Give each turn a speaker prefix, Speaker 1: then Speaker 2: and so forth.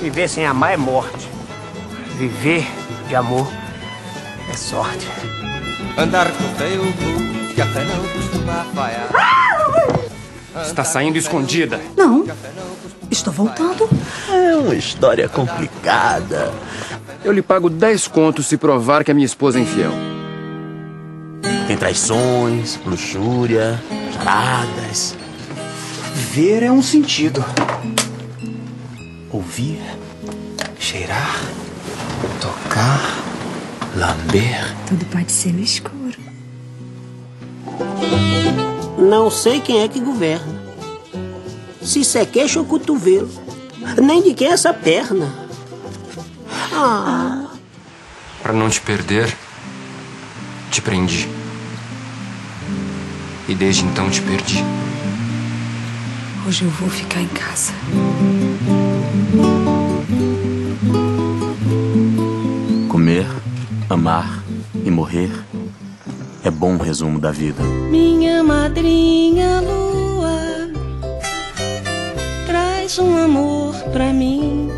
Speaker 1: Viver sem amar é morte. Viver de amor é sorte.
Speaker 2: Andar com feio que até não costuma falhar.
Speaker 3: Está saindo escondida.
Speaker 4: Não. Estou voltando.
Speaker 5: É uma história complicada.
Speaker 3: Eu lhe pago 10 contos se provar que a minha esposa é infiel.
Speaker 5: Tem traições, luxúria, charadas.
Speaker 1: Ver é um sentido.
Speaker 5: Ouvir, cheirar, tocar, lamber.
Speaker 4: Tudo pode ser no escuro.
Speaker 6: Não sei quem é que governa. Se isso é queixo ou cotovelo. Nem de quem é essa perna. Ah.
Speaker 3: Para não te perder, te prendi. E desde então te perdi.
Speaker 4: Hoje eu vou ficar em casa.
Speaker 5: Comer, amar e morrer é bom resumo da vida.
Speaker 7: Minha madrinha lua traz um amor pra mim.